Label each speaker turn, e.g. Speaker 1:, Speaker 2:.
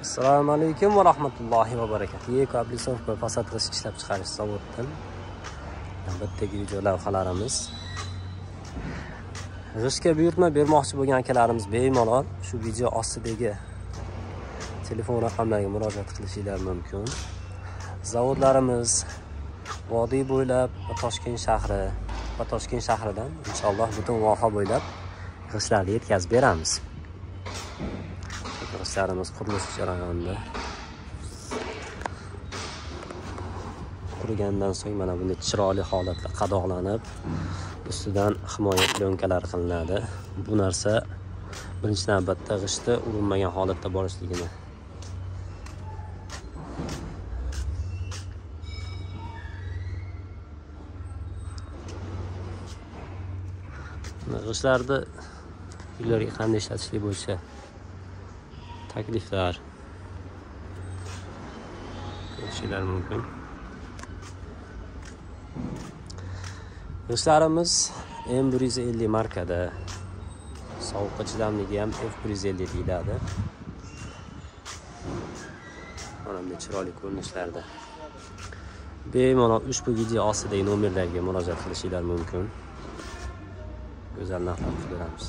Speaker 1: assalomu alaykum va rahmatullohi va barakatuh. Eko aplisovka fasad g'isht ishlab chiqarish zavodidan navbatdagi video lavhalarimiz. G'ishtga buyurtma bermoqchi bo'lgan akalarimiz bemalol shu video ostidagi telefon raqamlariga murojaat qilishinglar mumkin. Zavodlarimiz vodiy bo'ylab va toshkent shahri va toshkent shahridan inshaalloh butun voha bo'ylab g'ishtlarni yetkazib beramiz. G'ishtlarimiz qurilish jarayonida qurigandan so'ng mana bunday chiroyli holatda qadoqlanib ustidan himoya plyonkalari qilinadi. Bu narsa birinchi navbatda g'ishtni urinmagan holatda borishligini g'ishtlarni uylarga qanday ishlatishlik bo'yicha takliflar. Ko'rishingiz mumkin g'ishtlarimiz m bir yuz ellik markada sovuqqa chidamligi ham f bir yuz ellik deyiladi mana bunday chiroyli ko'rinishlarda bemalol ushbu video ostidagi nomerlarga murojaat qilishingiz mumkin go'zal narxlar beramiz